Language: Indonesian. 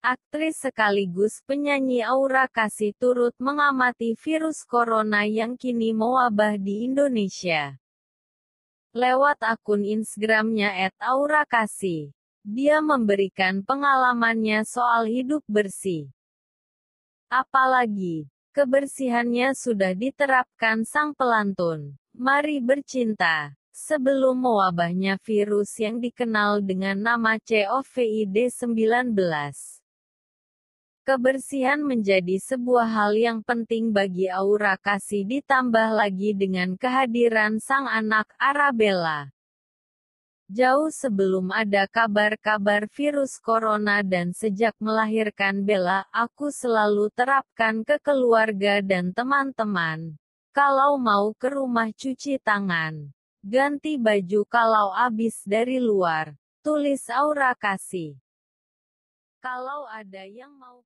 Aktris sekaligus penyanyi Aura Kasih turut mengamati virus corona yang kini mewabah di Indonesia. Lewat akun Instagramnya @aurakasih, dia memberikan pengalamannya soal hidup bersih. Apalagi, kebersihannya sudah diterapkan sang pelantun. Mari bercinta. Sebelum mewabahnya virus yang dikenal dengan nama COVID-19. Kebersihan menjadi sebuah hal yang penting bagi Aura Kasih ditambah lagi dengan kehadiran sang anak Arabella. Jauh sebelum ada kabar-kabar virus corona dan sejak melahirkan Bella, aku selalu terapkan ke keluarga dan teman-teman. Kalau mau ke rumah cuci tangan, ganti baju kalau habis dari luar, tulis Aura Kasih. Kalau ada yang mau